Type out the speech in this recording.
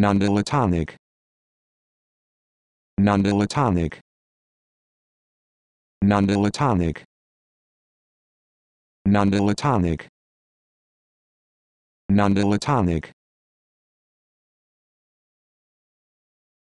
Nondilatonic. Nondilatonic. Nondilatonic. Nondilatonic. Nondilatonic.